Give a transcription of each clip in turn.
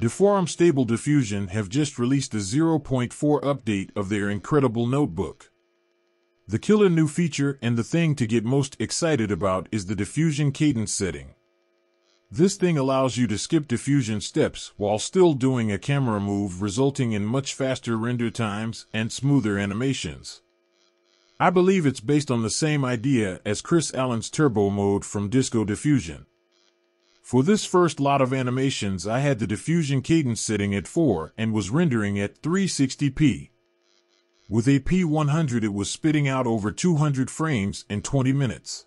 Deforum Stable Diffusion have just released a 0.4 update of their incredible notebook. The killer new feature and the thing to get most excited about is the diffusion cadence setting. This thing allows you to skip diffusion steps while still doing a camera move resulting in much faster render times and smoother animations. I believe it's based on the same idea as Chris Allen's turbo mode from Disco Diffusion. For this first lot of animations I had the diffusion cadence setting at 4 and was rendering at 360p. With a P100 it was spitting out over 200 frames in 20 minutes.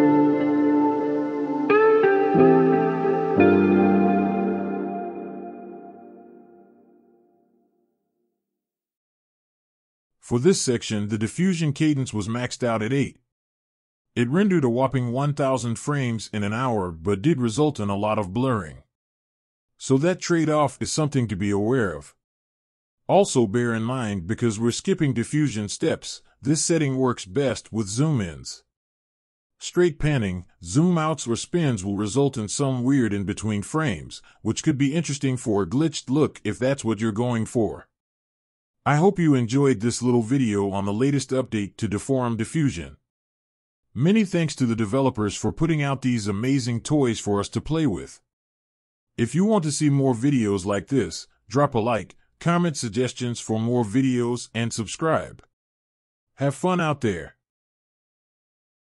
For this section, the diffusion cadence was maxed out at 8. It rendered a whopping 1000 frames in an hour, but did result in a lot of blurring. So that trade-off is something to be aware of. Also bear in mind because we're skipping diffusion steps, this setting works best with zoom-ins. Straight panning, zoom outs or spins will result in some weird in between frames, which could be interesting for a glitched look if that's what you're going for. I hope you enjoyed this little video on the latest update to Deforum Diffusion. Many thanks to the developers for putting out these amazing toys for us to play with. If you want to see more videos like this, drop a like, comment suggestions for more videos, and subscribe. Have fun out there.